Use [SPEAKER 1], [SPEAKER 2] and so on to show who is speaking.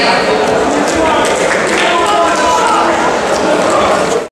[SPEAKER 1] Grazie.